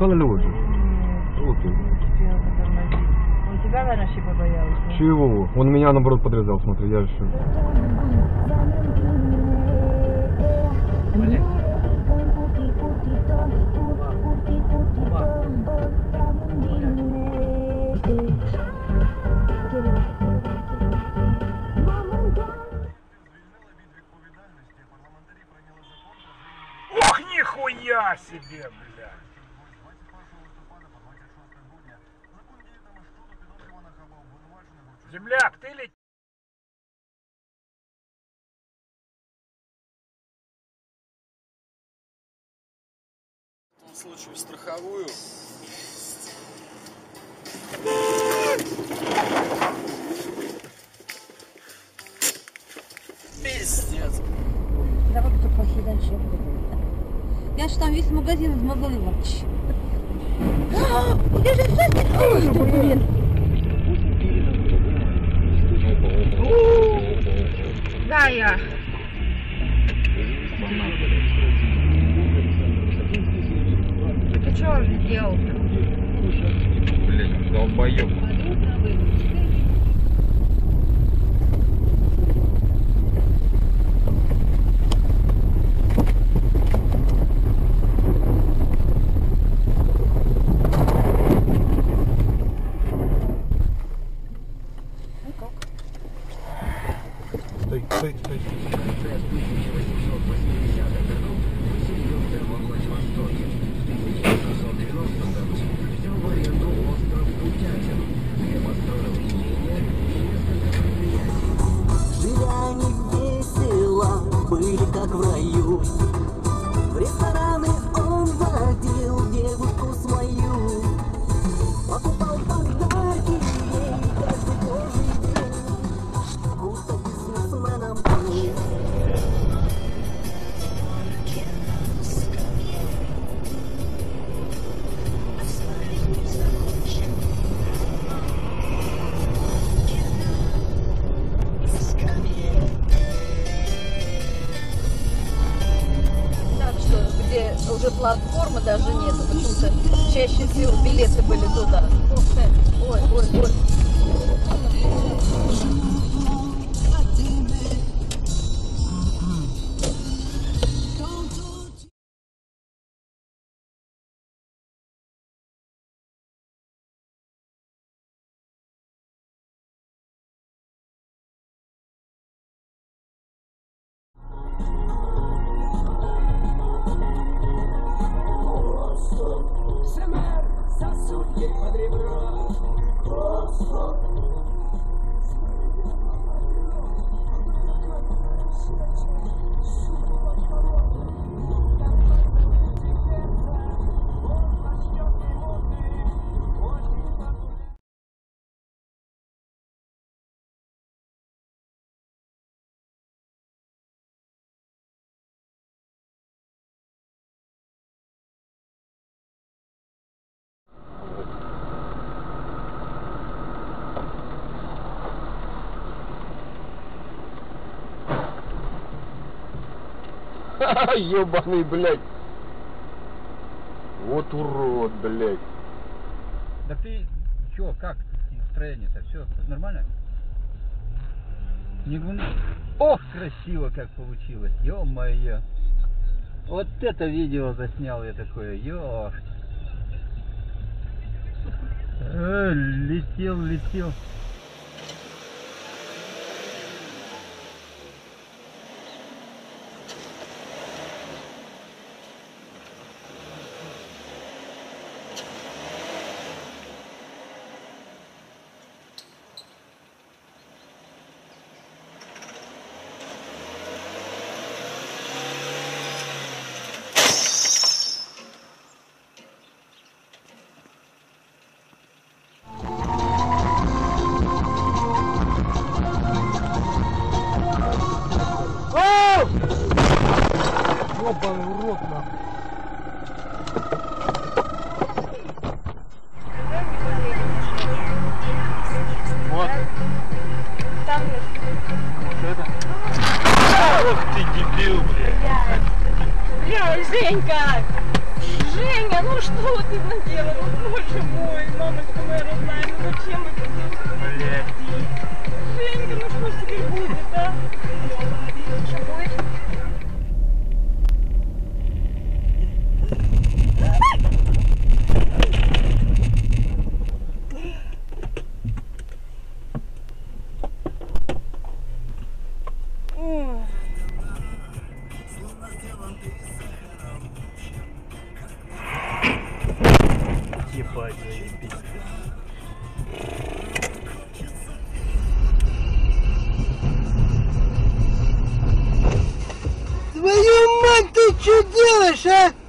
Михайло Львович. Нет, Вот ты. успела затормозить. Он тебя, наверное, вообще побоялась. да? Чего? Он меня наоборот подрезал, смотри, я еще. Ох, нихуя себе, бля! Земляк, ты ли В том случае в страховую. Пиздец. Давай кто пошли дальше. я буду. Я ж там весь магазин вообще. А, же сзади? Ой, ты, блин. Да, я. Ты что сделал-то? Блин, долбоёб. Как в раю you. Сергей под ребра. Стоп, стоп. Ебаный, блядь. Вот урод, блядь. Да ты чё, как настроение-то? Все нормально? Не гуни. Ох, красиво как получилось, ё-моё. Вот это видео заснял я такое, ёж. Э, летел, летел. Там Вот это. Ох ты дебил, блядь. Бля, Женька! Женя, ну Ну что ты наделал? Ты что делаешь,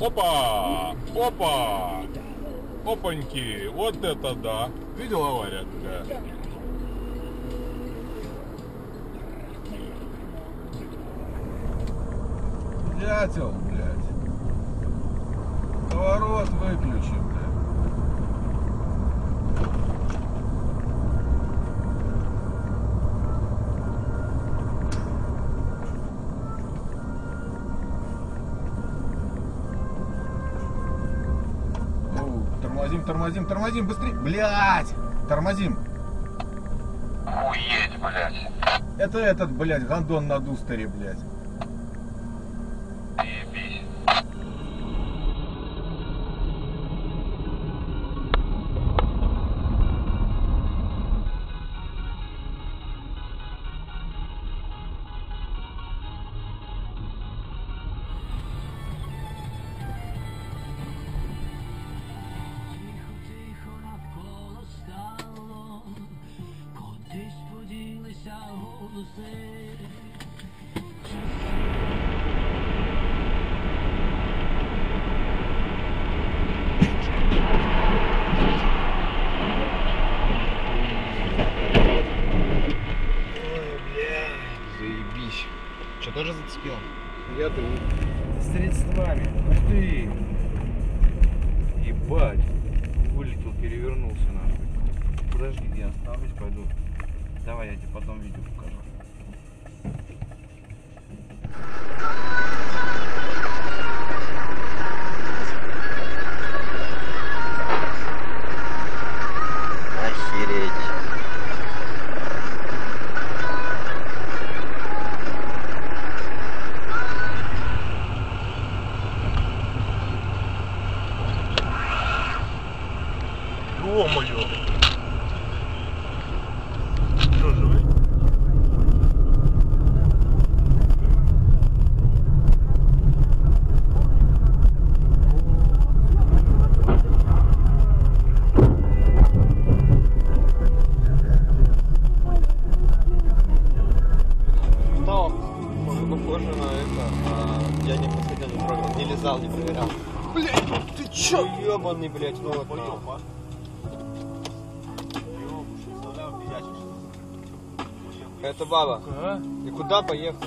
Опа! Опа! Опаньки! Вот это да! Видел авария какая? Дятел, блядь. Поворот выключи, блядь. Тормозим, тормозим, быстрее. Блядь! Тормозим. Уедь, блядь. Это этот, блядь, гандон на дустере, блядь. Что, тоже зацепил? Я-то средствами. Ух ты! Ебать! Вылетел, перевернулся нахуй. Подожди, я остановлюсь, пойду. Давай я тебе потом видео покажу. Ё-моё! Что? Что? Похоже на это. а, я не подходил, не не лизал, не проверял. Блять, ты чё? Ебаный, блять, ну вот Это баба. И куда поехала?